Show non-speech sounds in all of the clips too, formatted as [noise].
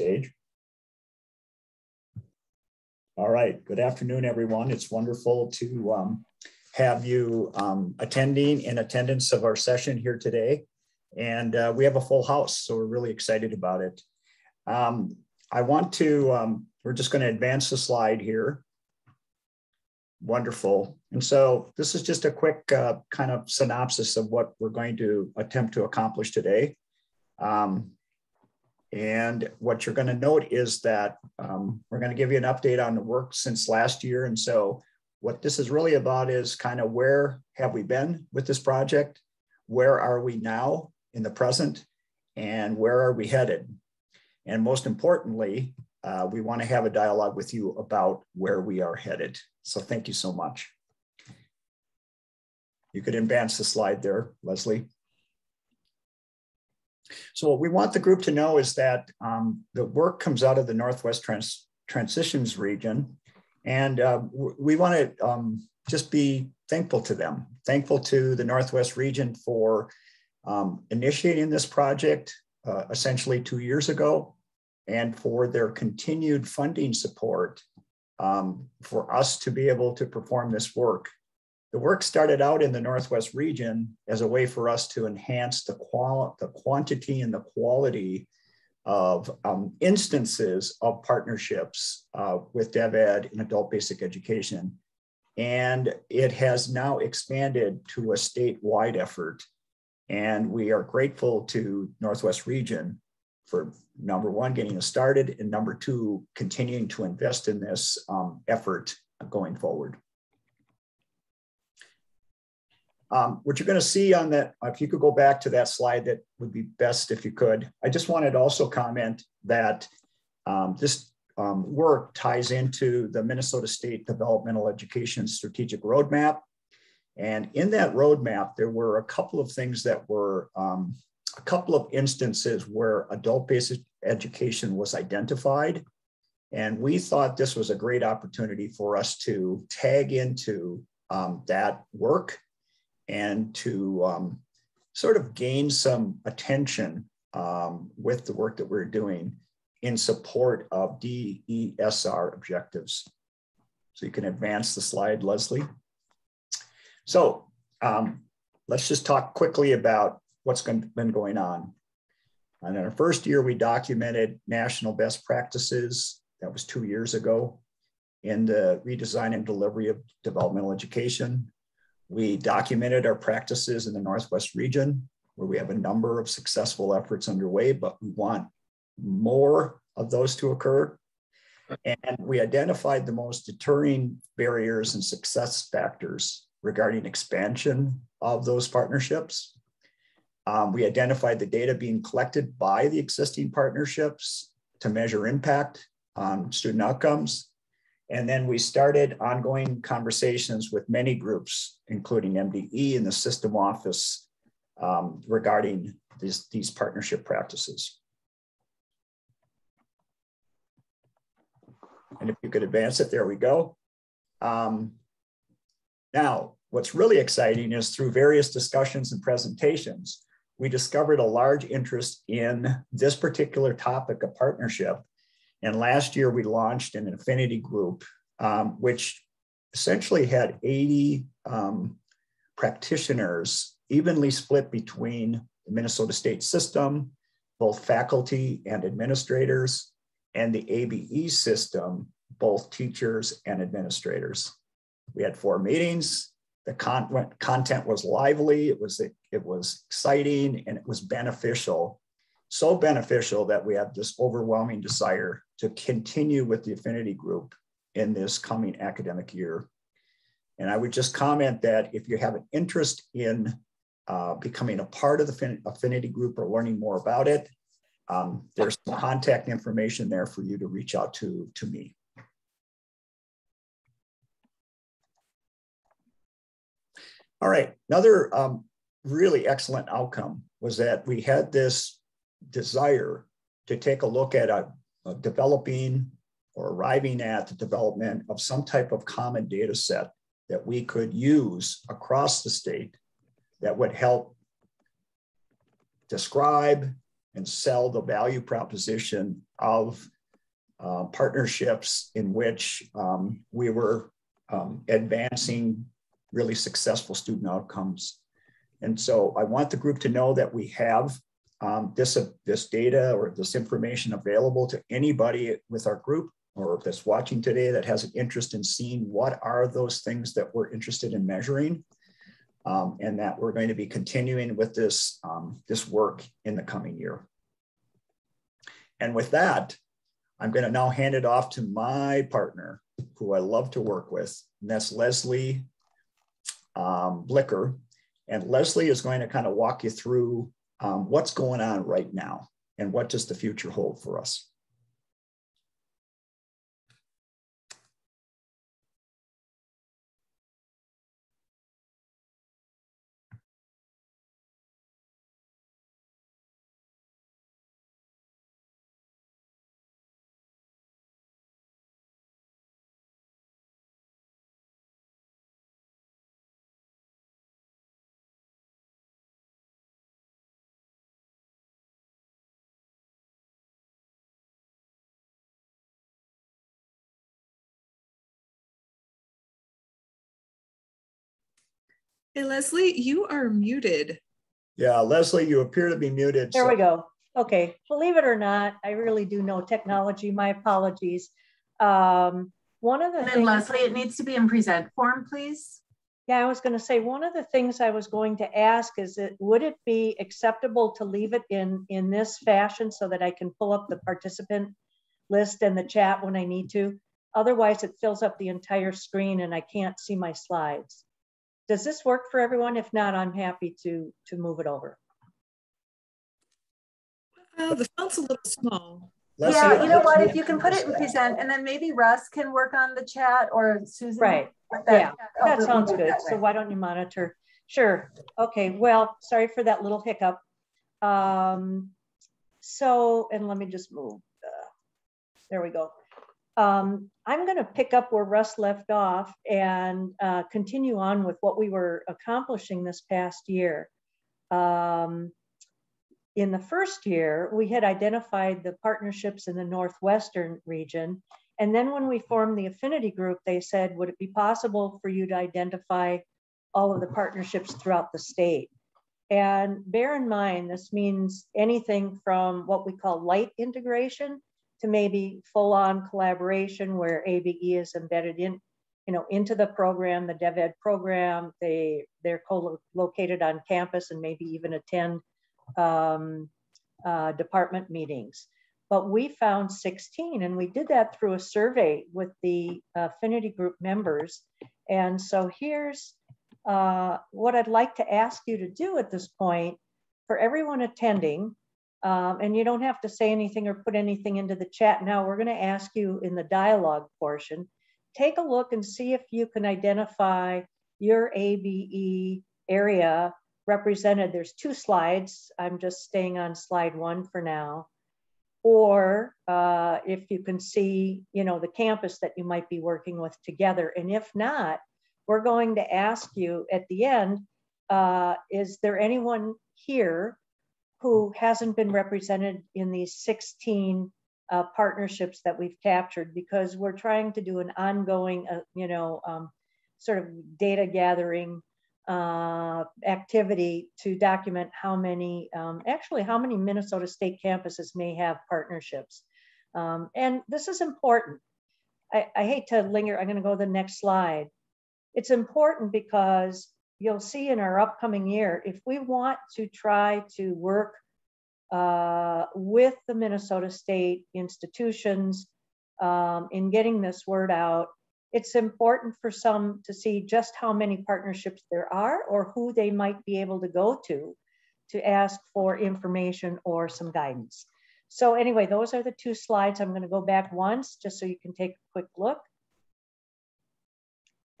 stage. All right, good afternoon, everyone. It's wonderful to um, have you um, attending in attendance of our session here today. And uh, we have a full house, so we're really excited about it. Um, I want to, um, we're just going to advance the slide here. Wonderful. And so this is just a quick uh, kind of synopsis of what we're going to attempt to accomplish today. Um, and what you're going to note is that um, we're going to give you an update on the work since last year. And so what this is really about is kind of where have we been with this project? Where are we now in the present? And where are we headed? And most importantly, uh, we want to have a dialogue with you about where we are headed. So thank you so much. You could advance the slide there, Lesley. So what we want the group to know is that um, the work comes out of the Northwest Trans Transitions region, and uh, we want to um, just be thankful to them, thankful to the Northwest region for um, initiating this project uh, essentially two years ago, and for their continued funding support um, for us to be able to perform this work. The work started out in the Northwest region as a way for us to enhance the, qual- the quantity and the quality of um, instances of partnerships uh, with DevEd in adult basic education. And it has now expanded to a statewide effort. And we are grateful to Northwest Region for number one, getting us started, and number two, continuing to invest in this um, effort going forward. Um, what you're going to see on that, if you could go back to that slide, that would be best if you could. I just wanted to also comment that um, this um, work ties into the Minnesota State Developmental Education Strategic Roadmap. And in that roadmap, there were a couple of things that were um, a couple of instances where adult basic education was identified. And we thought this was a great opportunity for us to tag into um, that work and to um, sort of gain some attention um, with the work that we're doing in support of DESR objectives. So you can advance the slide, Lesley. So um, let's just talk quickly about what's been going on. And in our first year, we documented national best practices. That was two years ago in the redesign and delivery of developmental education. We documented our practices in the Northwest region, where we have a number of successful efforts underway, but we want more of those to occur. And we identified the most deterring barriers and success factors regarding expansion of those partnerships. Um, we identified the data being collected by the existing partnerships to measure impact on student outcomes. And then we started ongoing conversations with many groups, including MDE and the system office um, regarding these, these partnership practices. And if you could advance it, there we go. Um, now, what's really exciting is through various discussions and presentations, we discovered a large interest in this particular topic of partnership. And last year we launched an affinity group, um, which essentially had 80 um, practitioners evenly split between the Minnesota state system, both faculty and administrators, and the ABE system, both teachers and administrators. We had four meetings. The con- content was lively, it was, it was exciting, and it was beneficial. So beneficial that we have this overwhelming desire to continue with the affinity group in this coming academic year. And I would just comment that if you have an interest in uh, becoming a part of the affinity group or learning more about it, um, there's contact information there for you to reach out to, to me. All right, another um, really excellent outcome was that we had this desire to take a look at a, a developing or arriving at the development of some type of common data set that we could use across the state that would help describe and sell the value proposition of uh, partnerships in which um, we were um, advancing really successful student outcomes. And so I want the group to know that we have um, this, uh, this data or this information available to anybody with our group or that's watching today that has an interest in seeing what are those things that we're interested in measuring um, and that we're going to be continuing with this, um, this work in the coming year. And with that, I'm going to now hand it off to my partner, who I love to work with, and that's Lesley um, Blicker. And Lesley is going to kind of walk you through um, what's going on right now and what does the future hold for us. Hey, Lesley, you are muted. Yeah, Lesley, you appear to be muted. There so. we go. Okay, believe it or not, I really do know technology. My apologies. Um, one of the and things, Lesley, it needs to be in present form, please. Yeah, I was going to say one of the things I was going to ask is that would it be acceptable to leave it in in this fashion so that I can pull up the participant list and the chat when I need to? Otherwise, it fills up the entire screen and I can't see my slides. Does this work for everyone? If not, I'm happy to, to move it over. Well, the font's a little small. Let's yeah, you know what? If you can put it in present, and then maybe Russ can work on the chat or Susan. Right. That yeah, that sounds good. So why don't you monitor? Sure. Okay. Well, sorry for that little hiccup. Um, so, and let me just move. Uh, there we go. Um, I'm going to pick up where Russ left off and uh, continue on with what we were accomplishing this past year. Um, in the first year, we had identified the partnerships in the Northwestern region. And then when we formed the affinity group, they said, would it be possible for you to identify all of the partnerships throughout the state? And bear in mind, this means anything from what we call light integration to maybe full on collaboration where ABE is embedded in, you know, into the program, the DevEd program. They, they're co-located on campus and maybe even attend um, uh, department meetings. But we found 16 and we did that through a survey with the affinity group members. And so here's uh, what I'd like to ask you to do at this point for everyone attending um, and you don't have to say anything or put anything into the chat now. We're going to ask you in the dialogue portion, take a look and see if you can identify your ABE area represented. There's two slides. I'm just staying on slide one for now. Or uh, if you can see, you know, the campus that you might be working with together. And if not, we're going to ask you at the end, uh, is there anyone here who hasn't been represented in these 16 uh, partnerships that we've captured because we're trying to do an ongoing, uh, you know, um, sort of data gathering uh, activity to document how many, um, actually how many Minnesota state campuses may have partnerships. Um, and this is important. I, I hate to linger, I'm gonna go to the next slide. It's important because you'll see in our upcoming year, if we want to try to work uh, with the Minnesota State institutions um, in getting this word out, it's important for some to see just how many partnerships there are or who they might be able to go to to ask for information or some guidance. So anyway, those are the two slides. I'm going to go back once just so you can take a quick look.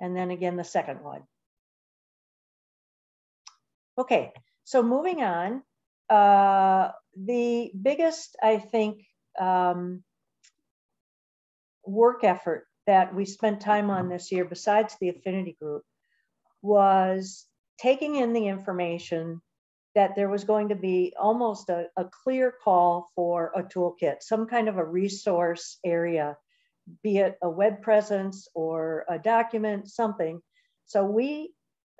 And then again, the second one. Okay, so moving on, uh, the biggest, I think, um, work effort that we spent time on this year, besides the affinity group, was taking in the information that there was going to be almost a, a clear call for a toolkit, some kind of a resource area, be it a web presence or a document, something. So we,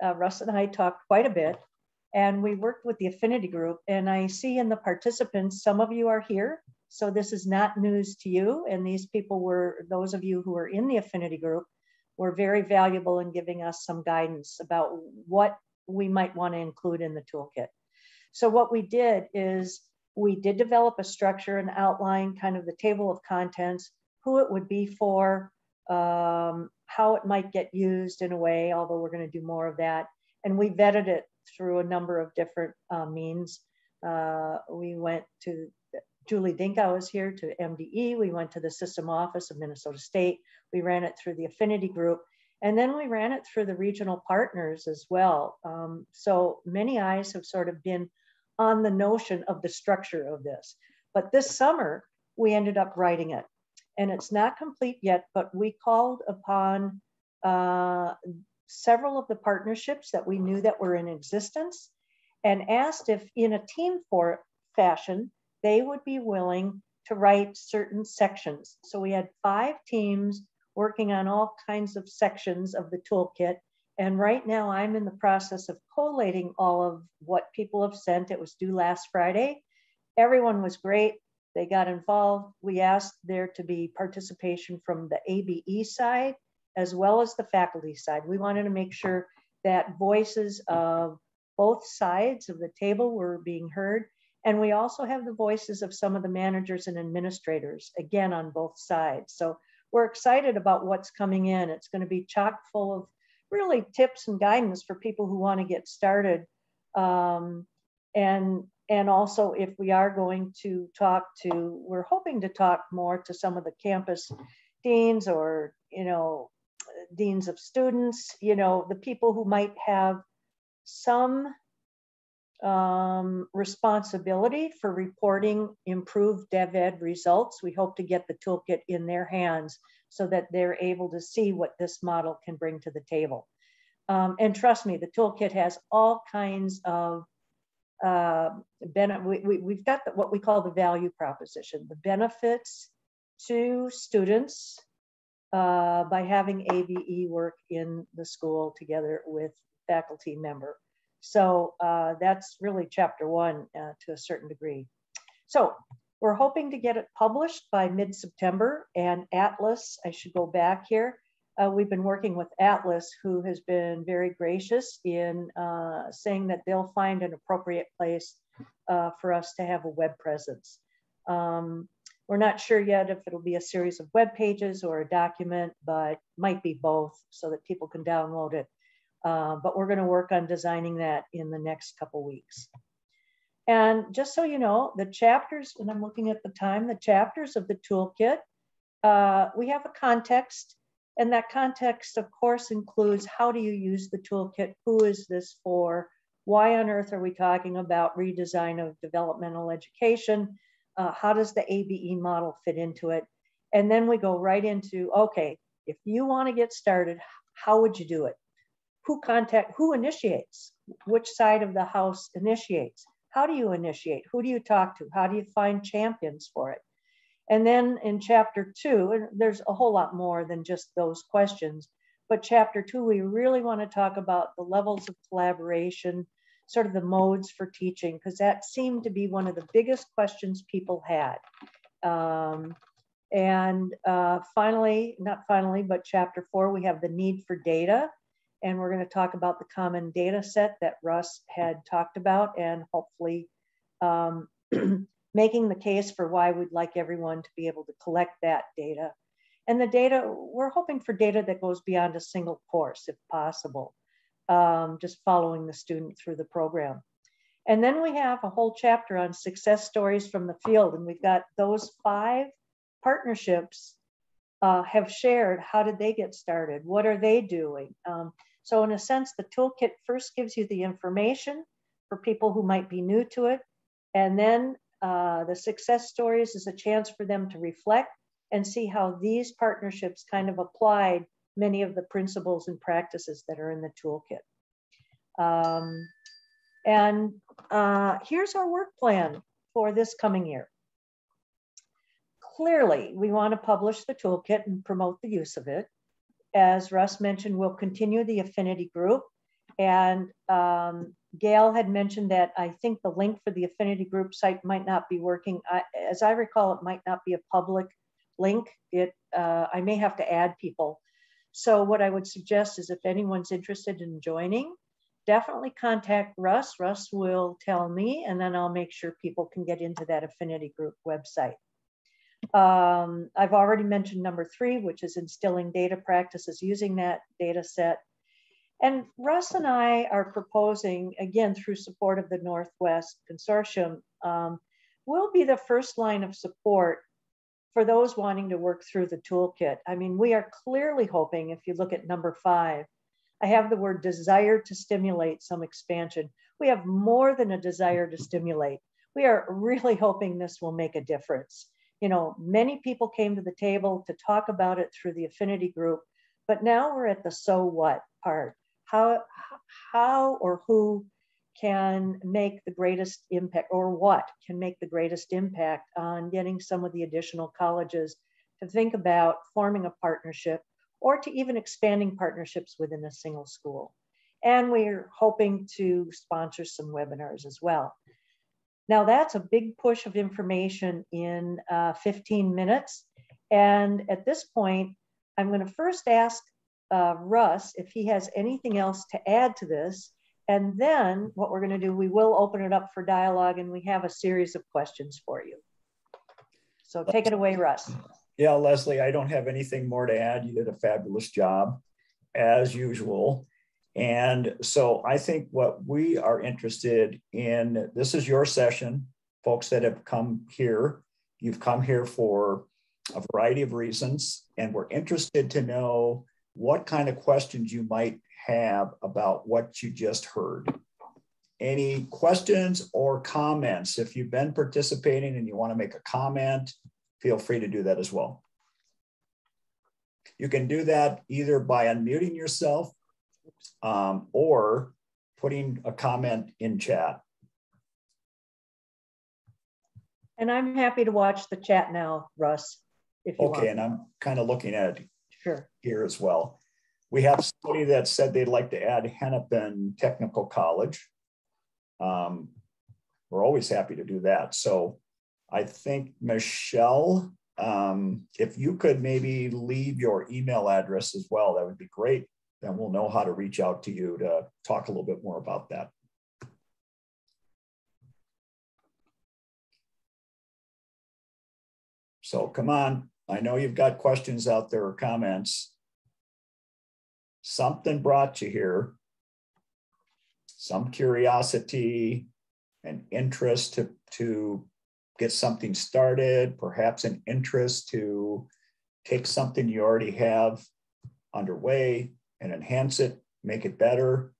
uh, Russ and I talked quite a bit and we worked with the affinity group and I see in the participants, some of you are here. So this is not news to you. And these people were, those of you who are in the affinity group were very valuable in giving us some guidance about what we might want to include in the toolkit. So what we did is we did develop a structure and outline kind of the table of contents, who it would be for, um, how it might get used in a way, although we're going to do more of that. And we vetted it through a number of different uh, means. Uh, we went to Julie Dinkow was here to MDE. We went to the system office of Minnesota State. We ran it through the affinity group. And then we ran it through the regional partners as well. Um, so many eyes have sort of been on the notion of the structure of this. But this summer, we ended up writing it. And it's not complete yet, but we called upon uh, several of the partnerships that we knew that were in existence and asked if in a team for fashion, they would be willing to write certain sections. So we had five teams working on all kinds of sections of the toolkit and right now I'm in the process of collating all of what people have sent. It was due last Friday. Everyone was great. They got involved. We asked there to be participation from the ABE side as well as the faculty side. We wanted to make sure that voices of both sides of the table were being heard. And we also have the voices of some of the managers and administrators, again, on both sides. So we're excited about what's coming in. It's going to be chock full of really tips and guidance for people who want to get started. Um, and and also if we are going to talk to, we're hoping to talk more to some of the campus deans or, you know, deans of students, you know, the people who might have some um, responsibility for reporting improved DevEd results. We hope to get the toolkit in their hands so that they're able to see what this model can bring to the table. Um, and trust me, the toolkit has all kinds of uh, benefit. We, we, have got the, what we call the value proposition, the benefits to students uh, by having ABE work in the school together with faculty member. So uh, that's really chapter one uh, to a certain degree. So we're hoping to get it published by mid-September and Atlas, I should go back here. Uh, we've been working with Atlas, who has been very gracious in uh, saying that they'll find an appropriate place for us to have a web presence. Um, we're not sure yet if it'll be a series of web pages or a document, but might be both so that people can download it. Uh, but we're going to work on designing that in the next couple weeks. And just so you know, the chapters, and I'm looking at the time, the chapters of the toolkit, uh, we have a context. And that context, of course, includes how do you use the toolkit? Who is this for? Why on earth are we talking about redesign of developmental education? Uh, how does the ABE model fit into it? And then we go right into, okay, if you want to get started, how would you do it? Who contact, who initiates? Which side of the house initiates? How do you initiate? Who do you talk to? How do you find champions for it? And then in chapter two, and there's a whole lot more than just those questions, but chapter two, we really want to talk about the levels of collaboration, sort of the modes for teaching, because that seemed to be one of the biggest questions people had. Um, and uh, finally, not finally, but chapter four, we have the need for data and we're going to talk about the common data set that Russ had talked about and hopefully um, [clears throat] making the case for why we'd like everyone to be able to collect that data. And the data, we're hoping for data that goes beyond a single course if possible, um, just following the student through the program. And then we have a whole chapter on success stories from the field. And we've got those five partnerships uh, have shared how did they get started? What are they doing? Um, so in a sense, the toolkit first gives you the information for people who might be new to it. And then uh, the success stories is a chance for them to reflect and see how these partnerships kind of applied many of the principles and practices that are in the toolkit. Um, and uh, here's our work plan for this coming year. Clearly, we want to publish the toolkit and promote the use of it. As Russ mentioned, we'll continue the affinity group. And um, Gail had mentioned that I think the link for the affinity group site might not be working. I, as I recall, it might not be a public link. It uh, I may have to add people. So what I would suggest is if anyone's interested in joining, definitely contact Russ. Russ will tell me, and then I'll make sure people can get into that affinity group website. Um, I've already mentioned number three, which is instilling data practices using that data set. And Russ and I are proposing, again, through support of the Northwest Consortium, um, we'll be the first line of support for those wanting to work through the toolkit. I mean, we are clearly hoping, if you look at number five, I have the word desire to stimulate some expansion. We have more than a desire to stimulate. We are really hoping this will make a difference. You know, many people came to the table to talk about it through the affinity group, but now we're at the so what part. How, how or who can make the greatest impact or what can make the greatest impact on getting some of the additional colleges to think about forming a partnership or to even expanding partnerships within a single school. And we're hoping to sponsor some webinars as well. Now that's a big push of information in uh, 15 minutes. And at this point, I'm gonna first ask uh, Russ if he has anything else to add to this. And then what we're going to do, we will open it up for dialogue and we have a series of questions for you. So take it away, Russ. Yeah, Lesley, I don't have anything more to add. You did a fabulous job as usual. And so I think what we are interested in, this is your session, folks that have come here. You've come here for a variety of reasons, and we're interested to know what kind of questions you might have about what you just heard. Any questions or comments? If you've been participating and you want to make a comment, feel free to do that as well. You can do that either by unmuting yourself um, or putting a comment in chat. And I'm happy to watch the chat now, Russ. If you okay, and I'm kind of looking at sure. here as well. We have somebody that said they'd like to add Hennepin Technical College. Um, we're always happy to do that. So I think Michelle, um, if you could maybe leave your email address as well, that would be great. Then we'll know how to reach out to you to talk a little bit more about that. So come on, I know you've got questions out there or comments something brought you here, some curiosity and interest to, to get something started, perhaps an interest to take something you already have underway and enhance it, make it better.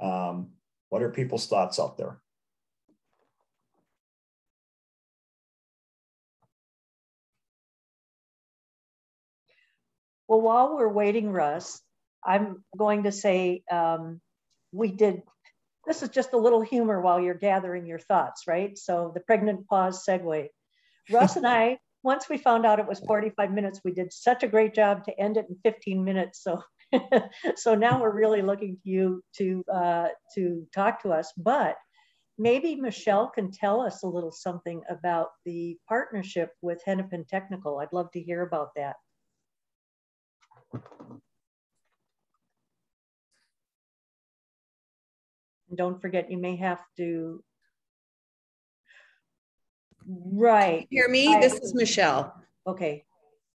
Um, what are people's thoughts out there? Well, while we're waiting, Russ, I'm going to say um, we did, this is just a little humor while you're gathering your thoughts, right? So the pregnant pause segue. Russ and I, [laughs] once we found out it was 45 minutes, we did such a great job to end it in 15 minutes. So, [laughs] so now we're really looking to you to, uh, to talk to us, but maybe Michelle can tell us a little something about the partnership with Hennepin Technical. I'd love to hear about that. And don't forget, you may have to. Right. Hear me? I, this is Michelle. Okay.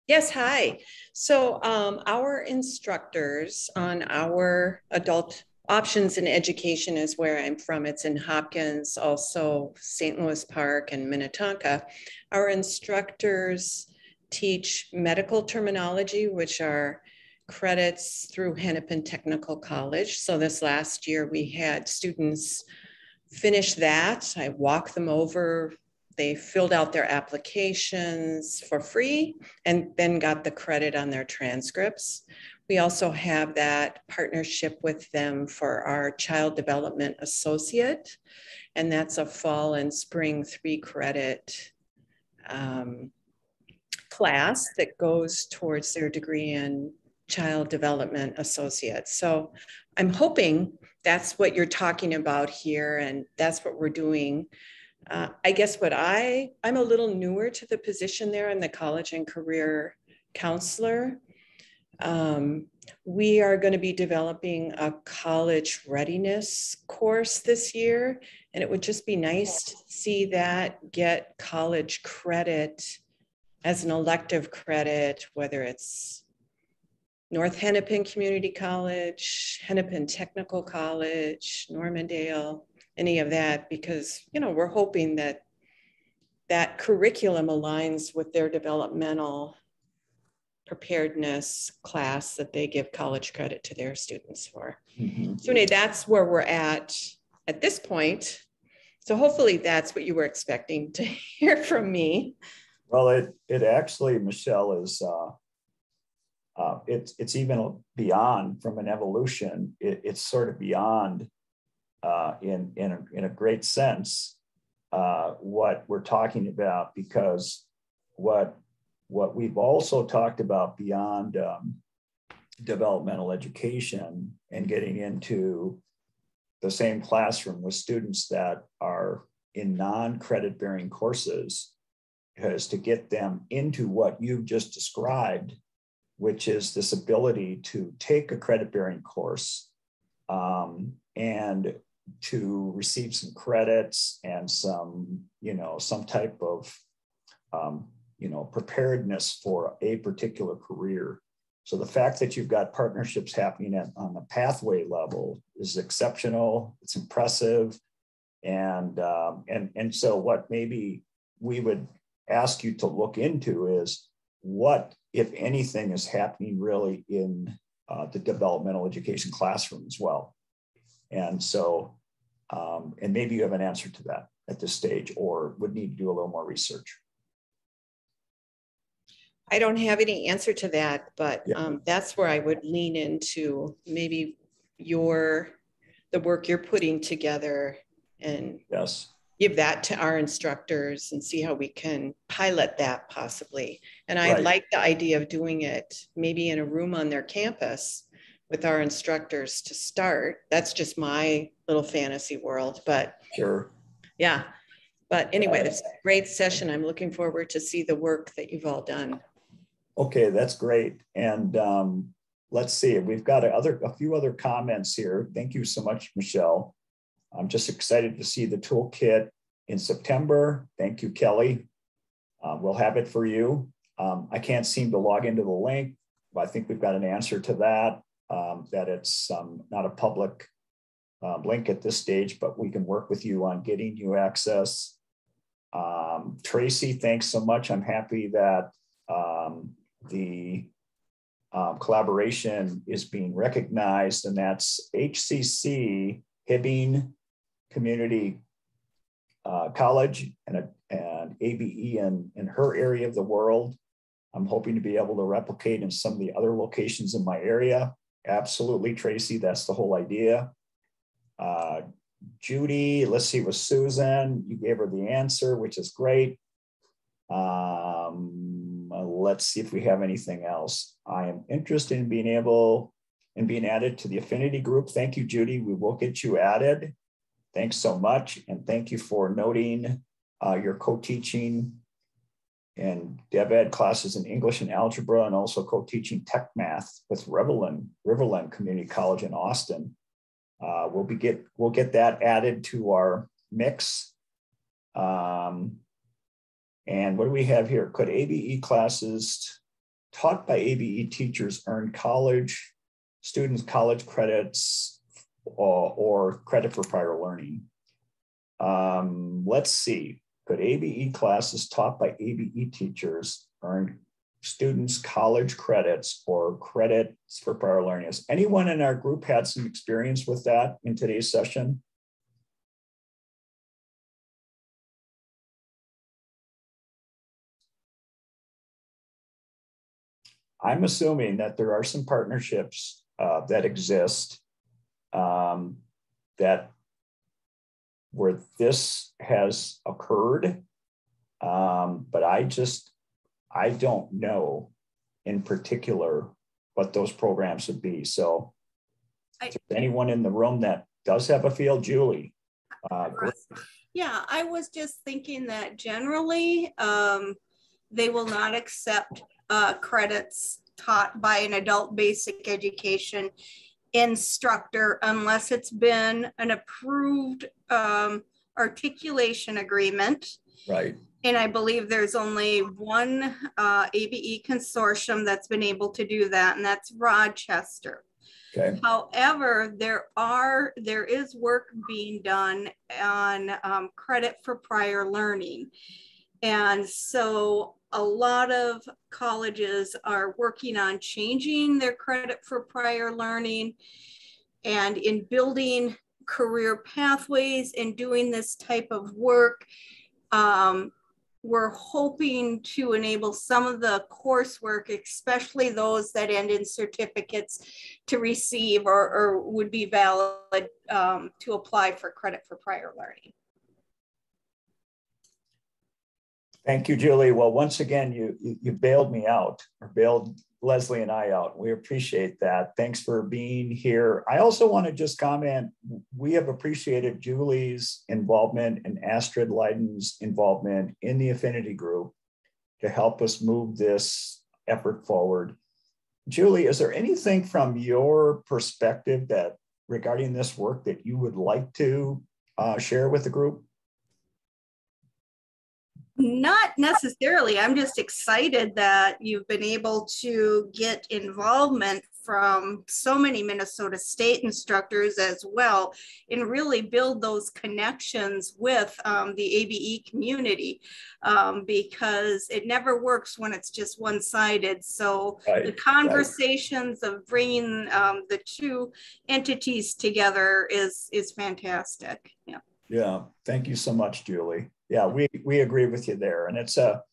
Yes, hi. So um, our instructors on our adult options in education is where I'm from. It's in Hopkins, also St. Louis Park and Minnetonka. Our instructors teach medical terminology, which are credits through Hennepin Technical College. So this last year we had students finish that. I walked them over. They filled out their applications for free and then got the credit on their transcripts. We also have that partnership with them for our Child Development Associate, and that's a fall and spring three credit um, class that goes towards their degree in Child Development Associate. So I'm hoping that's what you're talking about here, and that's what we're doing. Uh, I guess what I, I'm a little newer to the position there in the college and career counselor. Um, we are going to be developing a college readiness course this year, and it would just be nice to see that get college credit as an elective credit, whether it's North Hennepin Community College, Hennepin Technical College, Normandale, any of that, because, you know, we're hoping that that curriculum aligns with their developmental preparedness class that they give college credit to their students for. Mhm. So anyway, that's where we're at at this point. So hopefully that's what you were expecting to [laughs] hear from me. Well, it, it actually, Michelle, is, uh, uh, it's, it's even beyond from an evolution. It, it's sort of beyond uh, in, in, a, in a great sense uh, what we're talking about because what what we've also talked about beyond um, developmental education and getting into the same classroom with students that are in non-credit bearing courses is to get them into what you've just described, which is this ability to take a credit bearing course um, and to receive some credits and some, you know, some type of um, you know, preparedness for a particular career. So the fact that you've got partnerships happening at, on the pathway level is exceptional. It's impressive, and um, and and so what maybe we would ask you to look into is what, if anything, is happening really in uh, the developmental education classroom as well. And so, um, and maybe you have an answer to that at this stage, or would need to do a little more research. I don't have any answer to that, but Yeah. um, that's where I would lean into maybe your, the work you're putting together and Yes. Give that to our instructors and see how we can pilot that possibly. And I Right. like the idea of doing it maybe in a room on their campus with our instructors to start. That's just my little fantasy world, but Sure. yeah. But anyway, it's a great session. I'm looking forward to see the work that you've all done. Okay, that's great. And um, let's see, we've got a other a few other comments here. Thank you so much, Michelle. I'm just excited to see the toolkit in September. Thank you, Kelly. Uh, we'll have it for you. Um, I can't seem to log into the link, but I think we've got an answer to that. Um, that it's um, not a public um, link at this stage, but we can work with you on getting you access. Um, Tracy, thanks so much. I'm happy that um, the collaboration is being recognized, and that's HCC Hibbing Community uh, College and, a, and ABE in, in her area of the world. I'm hoping to be able to replicate in some of the other locations in my area. Absolutely, Tracy, that's the whole idea. Uh, Judy, let's see, with Susan, you gave her the answer, which is great. Um, let's see if we have anything else. I am interested in being able and being added to the affinity group. Thank you, Judy. We will get you added. Thanks so much. And thank you for noting uh, your co-teaching and dev ed classes in English and algebra and also co-teaching tech math with Riverland, Riverland Community College in Austin. Uh, we'll be get we'll get that added to our mix. Um, and what do we have here? Could ABE classes taught by ABE teachers earn college students college credits or, or credit for prior learning? Um, let's see. Could ABE classes taught by ABE teachers earn students college credits or credits for prior learning? Has anyone in our group had some experience with that in today's session? I'm assuming that there are some partnerships uh, that exist um, that where this has occurred. Um, but I just, I don't know in particular what those programs would be. So I- anyone in the room that does have a field, Julie? Uh, Yeah, I was just thinking that generally, um, they will not accept, uh, credits taught by an adult basic education instructor unless it's been an approved, um, articulation agreement. right, And I believe there's only one, uh, ABE consortium that's been able to do that, and that's Rochester. okay, However, there are, there is work being done on um, credit for prior learning. And so a lot of colleges are working on changing their credit for prior learning and in building career pathways and doing this type of work. Um, we're hoping to enable some of the coursework, especially those that end in certificates, to receive or, or would be valid um, to apply for credit for prior learning. Thank you, Julie. Well, once again, you, you bailed me out or bailed Lesley and I out. We appreciate that. Thanks for being here. I also want to just comment, we have appreciated Julie's involvement and Astrid Liden's involvement in the affinity group to help us move this effort forward. Julie, is there anything from your perspective that regarding this work that you would like to uh, share with the group? Not necessarily. I'm just excited that you've been able to get involvement from so many Minnesota State instructors as well and really build those connections with um, the ABE community um, because it never works when it's just one sided. So Right, the conversations of bringing um, the two entities together is is fantastic. Yeah. Yeah, thank you so much, Julie. Yeah, we we agree with you there, and it's a,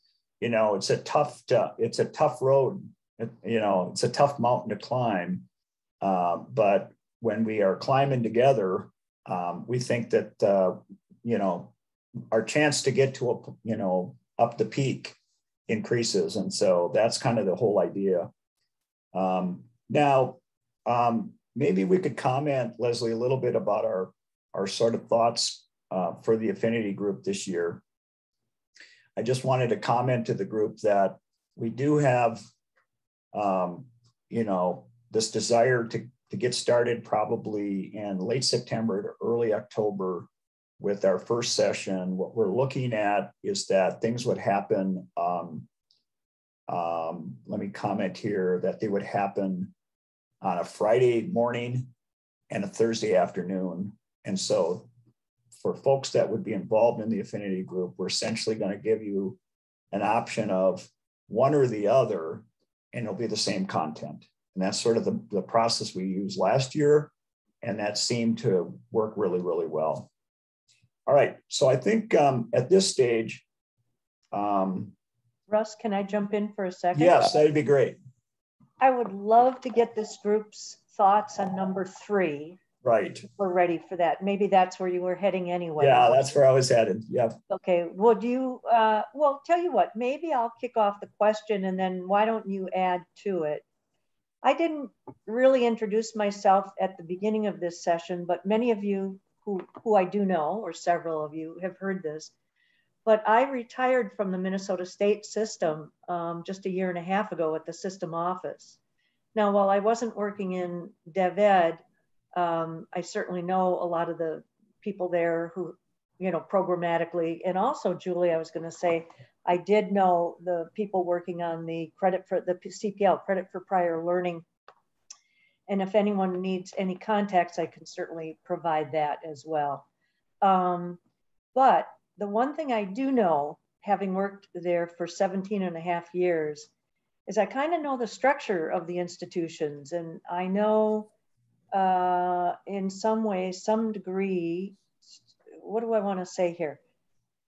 you know, it's a tough, to- it's a tough road. You know, it's a tough mountain to climb, uh, but when we are climbing together, um, we think that uh, you know our chance to get to a you know up the peak increases, and so that's kind of the whole idea. Um, now, um, maybe we could comment, Lesley, a little bit about our our sort of thoughts uh, for the affinity group this year. I just wanted to comment to the group that we do have, um, you know, this desire to, to get started probably in late September to early October with our first session. What we're looking at is that things would happen. Um, um, let me comment here that they would happen on a Friday morning and a Thursday afternoon. And so for folks that would be involved in the affinity group, we're essentially going to give you an option of one or the other, and it'll be the same content. And that's sort of the, the process we used last year. And that seemed to work really, really well. All right. So I think um, at this stage, um, Russ, can I jump in for a second? yes, that'd be great. I would love to get this group's thoughts on number three. Right. We're ready for that. Maybe that's where you were heading anyway. Yeah, that's where I was headed. Yeah. Okay, would you, uh, well, tell you what, maybe I'll kick off the question and then why don't you add to it? I didn't really introduce myself at the beginning of this session, but many of you who, who I do know, or several of you have heard this, but I retired from the Minnesota State system um, just a year and a half ago at the system office. Now, while I wasn't working in DevEd, um, I certainly know a lot of the people there who, you know, programmatically, and also Julie, I was going to say, I did know the people working on the credit for the CPL, credit for prior learning. And if anyone needs any contacts, I can certainly provide that as well. Um, but the one thing I do know, having worked there for 17 and a half years, is I kind of know the structure of the institutions. And I know uh, in some way, some degree, what do I want to say here?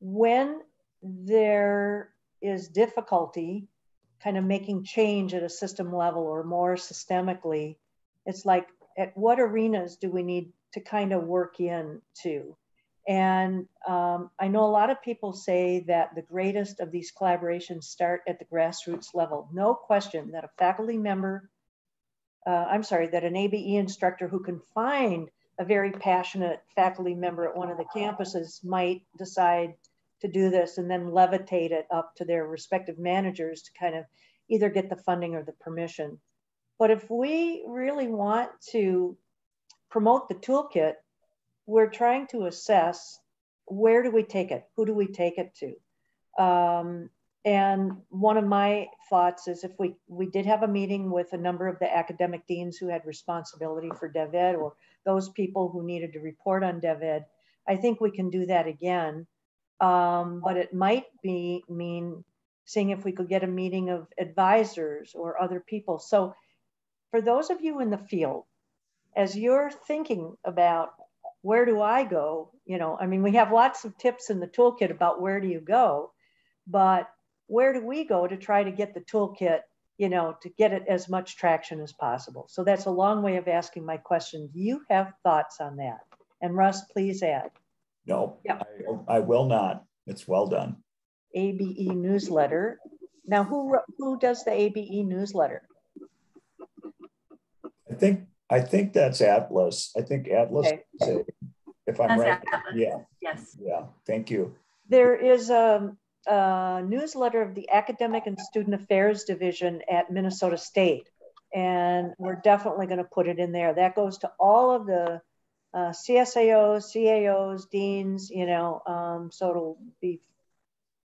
When there is difficulty kind of making change at a system level or more systemically, it's like at what arenas do we need to kind of work into? And um, I know a lot of people say that the greatest of these collaborations start at the grassroots level. No question that a faculty member, uh, I'm sorry, that an ABE instructor who can find a very passionate faculty member at one of the campuses might decide to do this and then levitate it up to their respective managers to kind of either get the funding or the permission. But if we really want to promote the toolkit, we're trying to assess where do we take it? Who do we take it to? Um, and one of my thoughts is if we, we did have a meeting with a number of the academic deans who had responsibility for DevEd or those people who needed to report on DevEd, I think we can do that again. Um, but it might be mean seeing if we could get a meeting of advisors or other people. So for those of you in the field, as you're thinking about where do I go? You know, I mean, we have lots of tips in the toolkit about where do you go, but where do we go to try to get the toolkit, you know, to get it as much traction as possible? So that's a long way of asking my question. Do you have thoughts on that? And Russ, please add. No, yep. I, I will not. It's well done. ABE newsletter. Now, who who does the ABE newsletter? I think I think that's Atlas. I think Atlas. Okay. if I'm that's right. Atlas. Yeah. Yes. Yeah. Thank you. There is a, a newsletter of the Academic and Student Affairs Division at Minnesota State, and we're definitely going to put it in there. That goes to all of the uh, CSAOs, CAOs, deans. You know, um, so it'll be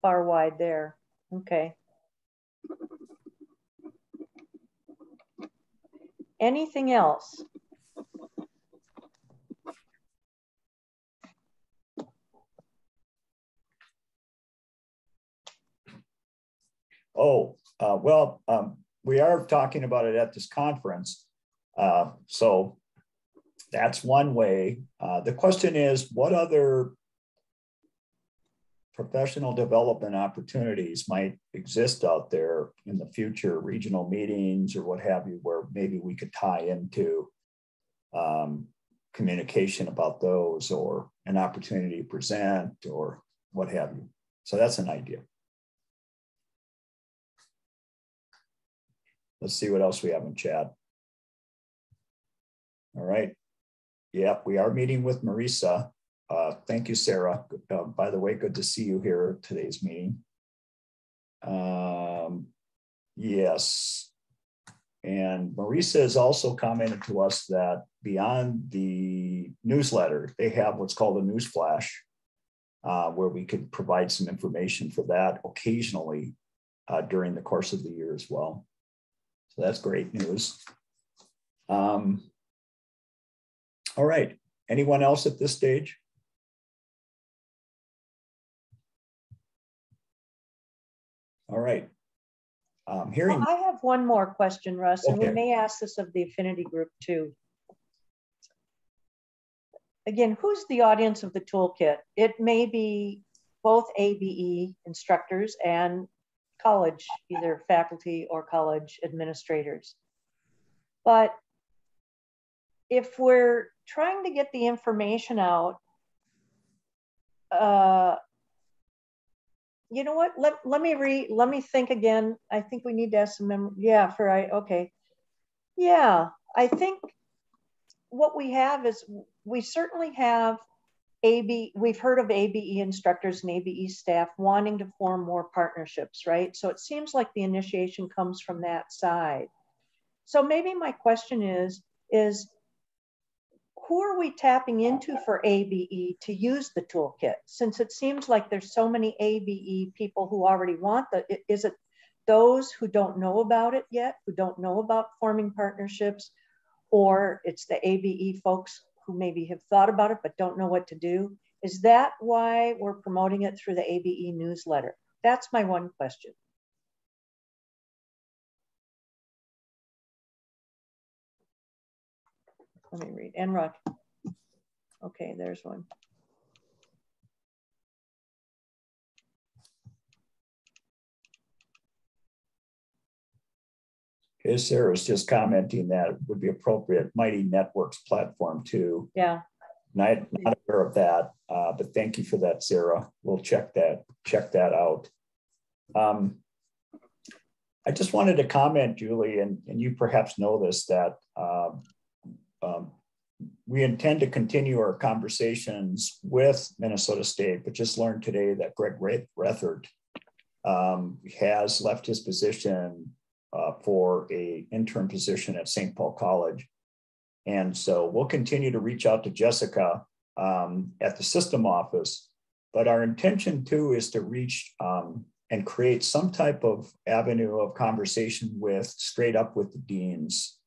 far wide there. Okay. Anything else? Oh, uh, well, um, we are talking about it at this conference. Uh, so that's one way. Uh, the question is, what other professional development opportunities might exist out there in the future, regional meetings or what have you, where maybe we could tie into um, communication about those or an opportunity to present or what have you. So that's an idea. Let's see what else we have in chat. All right. Yep, we are meeting with Marisa uh, thank you, Sarah. Uh, by the way, good to see you here today's meeting. Um, yes. And Marisa has also commented to us that beyond the newsletter, they have what's called a news flash, uh, where we could provide some information for that occasionally uh, during the course of the year as well. So that's great news. Um, all right. Anyone else at this stage? All right. Um, hearing. Well, I have one more question, Russ, okay. and we may ask this of the affinity group too. Again, who's the audience of the toolkit? It may be both ABE instructors and college, either faculty or college administrators. But if we're trying to get the information out uh, you know what? Let, let me re let me think again. I think we need to ask some mem yeah, for I okay. Yeah, I think what we have is we certainly have AB, we've heard of ABE instructors and ABE staff wanting to form more partnerships, right? So it seems like the initiation comes from that side. So maybe my question is, is who are we tapping into for ABE to use the toolkit? Since it seems like there's so many ABE people who already want the, is it those who don't know about it yet, who don't know about forming partnerships, or it's the ABE folks who maybe have thought about it but don't know what to do? Is that why we're promoting it through the ABE newsletter? That's my one question. Let me read. Enrock. Okay, there's one. Is Sarah's just commenting that would be appropriate Mighty Networks platform too. Yeah, Not, not aware of that, uh, but thank you for that, Sarah. We'll check that, check that out. Um, I just wanted to comment, Julie, and, and you perhaps know this, that um, um, we intend to continue our conversations with Minnesota State, but just learned today that Greg Rethert um, has left his position uh, for a interim position at St. Paul College. And so we'll continue to reach out to Jessica um, at the system office. But our intention too is to reach um, and create some type of avenue of conversation with straight up with the deans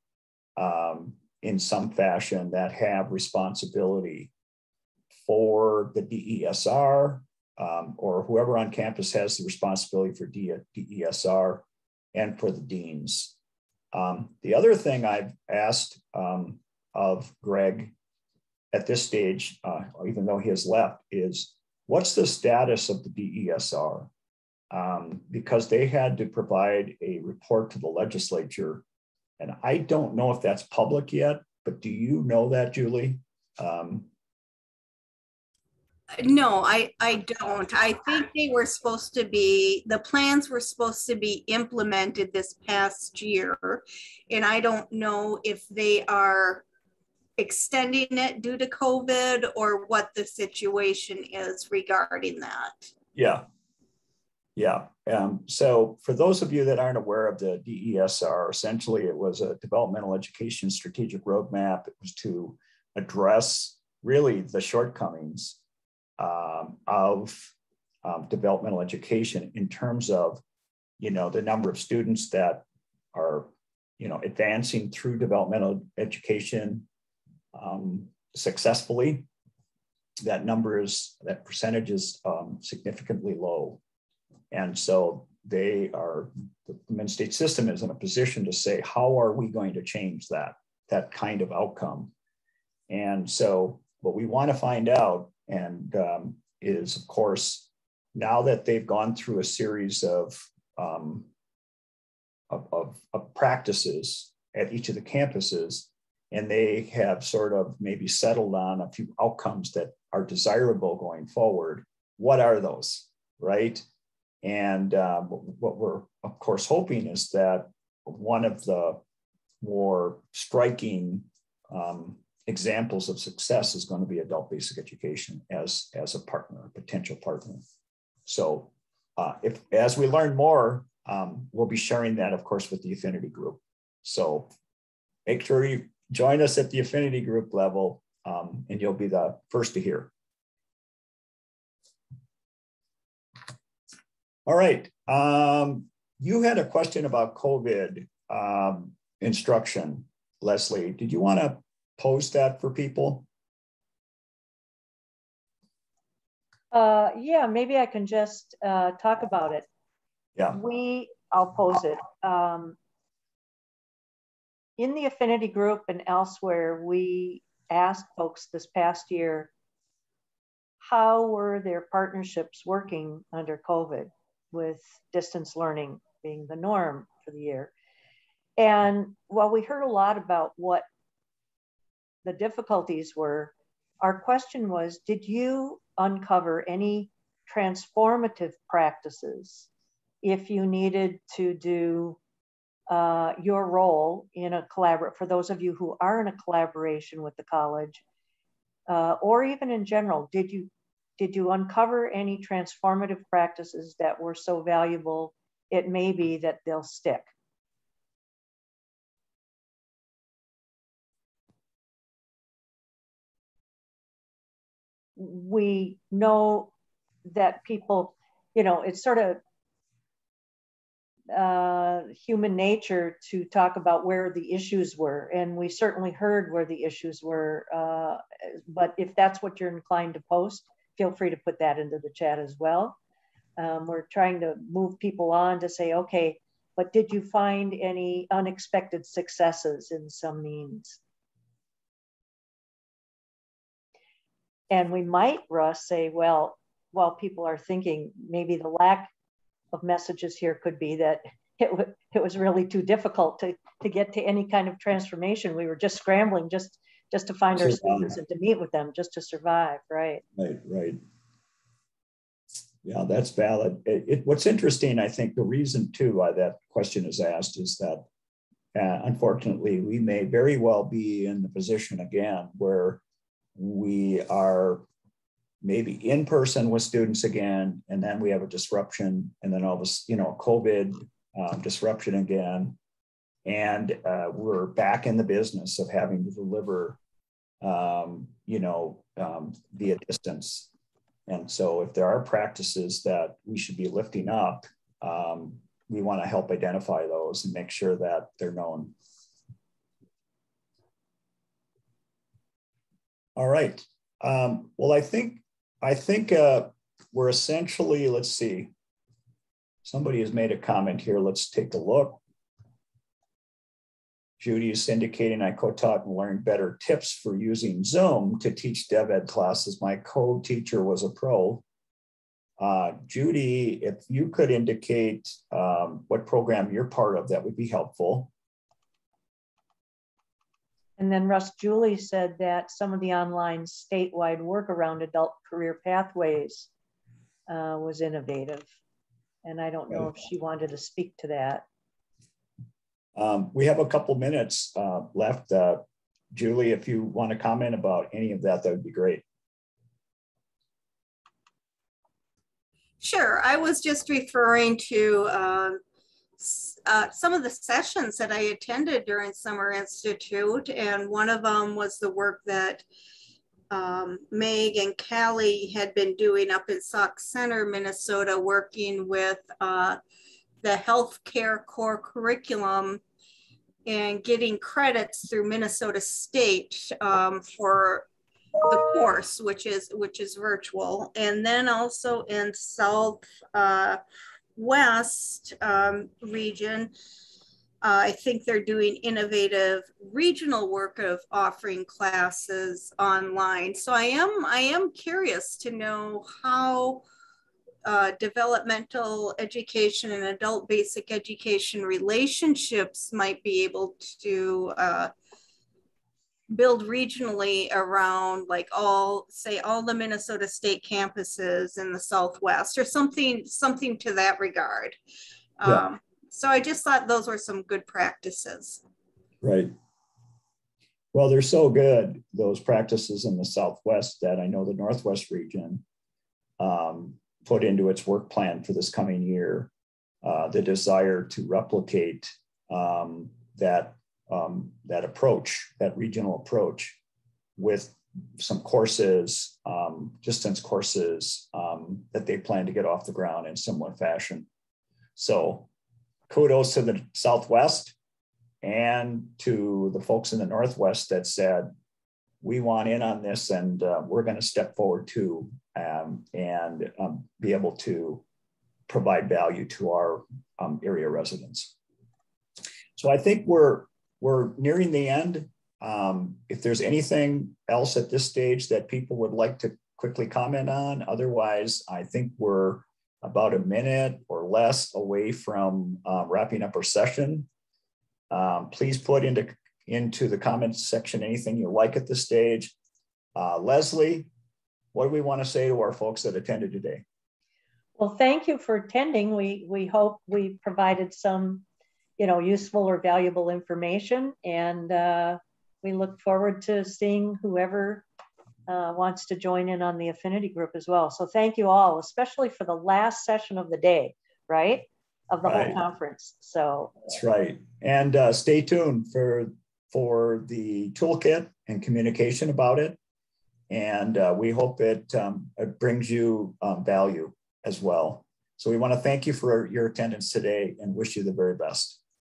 um, in some fashion that have responsibility for the DESR um, or whoever on campus has the responsibility for DESR and for the deans. Um, the other thing I've asked um, of Greg at this stage, uh, even though he has left, is what's the status of the DESR? Um, because they had to provide a report to the legislature. And I don't know if that's public yet, but do you know that, Julie? Um, no, I, I don't. I think they were supposed to be, the plans were supposed to be implemented this past year. And I don't know if they are extending it due to COVID or what the situation is regarding that. Yeah. Yeah. Um, so for those of you that aren't aware of the DESR, essentially it was a developmental education strategic roadmap. It was to address really the shortcomings um, of um, developmental education in terms of, you know, the number of students that are, you know, advancing through developmental education um, successfully. That number is, that percentage is um, significantly low. And so they are, the Minnesota State system is in a position to say, how are we going to change that, that kind of outcome? And so what we want to find out and um, is, of course, now that they've gone through a series of, um, of, of, of practices at each of the campuses, and they have sort of maybe settled on a few outcomes that are desirable going forward. What are those, right? And um, what we're, of course, hoping is that one of the more striking um, examples of success is going to be adult basic education as, as a partner, a potential partner. So uh, if as we learn more, um, we'll be sharing that, of course, with the affinity group. So make sure you join us at the affinity group level um, and you'll be the first to hear. All right. Um, you had a question about COVID um, instruction, Lesley. Did you want to pose that for people? Uh, yeah, maybe I can just uh, talk about it. Yeah. We, I'll pose it. Um, in the affinity group and elsewhere, we asked folks this past year, how were their partnerships working under COVID with distance learning being the norm for the year? And while we heard a lot about what the difficulties were, our question was, did you uncover any transformative practices if you needed to do uh, your role in a collaborate for those of you who are in a collaboration with the college uh, or even in general did you did you uncover any transformative practices that were so valuable it may be that they'll stick we know that people, you know, it's sort of uh, human nature to talk about where the issues were. And we certainly heard where the issues were. Uh, but if that's what you're inclined to post, feel free to put that into the chat as well. Um, we're trying to move people on to say, okay, but did you find any unexpected successes in some means? And we might, Russ, say, well, while people are thinking maybe the lack of messages here could be that [laughs] it, it was really too difficult to, to get to any kind of transformation. We were just scrambling just, just to find our students and to meet with them just to survive, right? Right, right. Yeah, that's valid. It, it, what's interesting, I think the reason too why that question is asked is that uh, unfortunately we may very well be in the position again where we are maybe in person with students again, and then we have a disruption, and then all this, you know, COVID um, disruption again. And uh, we're back in the business of having to deliver, um, you know, um, via distance. And so, if there are practices that we should be lifting up, um, we want to help identify those and make sure that they're known. All right. Um, well, I think I think uh, we're essentially. Let's see. Somebody has made a comment here. Let's take a look. Judy is indicating I co-taught and learned better tips for using Zoom to teach DevEd classes. My co-teacher was a pro. Uh, Judy, if you could indicate um, what program you're part of, that would be helpful. And then Russ Julie said that some of the online statewide work around adult career pathways uh, was innovative. And I don't know if she wanted to speak to that. Um, we have a couple minutes uh, left. Uh, Julie, if you want to comment about any of that, that would be great. Sure. I was just referring to um, uh, some of the sessions that I attended during Summer Institute, and one of them was the work that um, Meg and Callie had been doing up in Sauk Centre, Minnesota, working with uh, the healthcare core curriculum and getting credits through Minnesota State um, for the course, which is which is virtual, and then also in South uh, West um, region uh, I think they're doing innovative regional work of offering classes online. So I am I am curious to know how uh, developmental education and adult basic education relationships might be able to uh, build regionally around like all say all the Minnesota state campuses in the Southwest or something something to that regard. Yeah. Um, so I just thought those were some good practices. Right. Well, they're so good, those practices in the Southwest, that I know the Northwest region um, put into its work plan for this coming year uh, the desire to replicate um, that, um, that approach, that regional approach, with some courses, um, distance courses um, that they plan to get off the ground in similar fashion. So kudos to the Southwest and to the folks in the Northwest that said, we want in on this and uh, we're going to step forward too um, and um, be able to provide value to our um, area residents. So I think we're, we're nearing the end. Um, if there's anything else at this stage that people would like to quickly comment on, otherwise I think we're about a minute or less away from uh, wrapping up our session. Um, please put into, into the comments section anything you like at this stage. Uh, Lesley, what do we want to say to our folks that attended today? Well, thank you for attending. We, we hope we provided some, you know, useful or valuable information and uh, we look forward to seeing whoever uh, wants to join in on the affinity group as well. So thank you all, especially for the last session of the day, right? Of the right. whole conference. So that's right. And uh, stay tuned for for the toolkit and communication about it. And uh, we hope it, um, it brings you um, value as well. So we want to thank you for your attendance today and wish you the very best.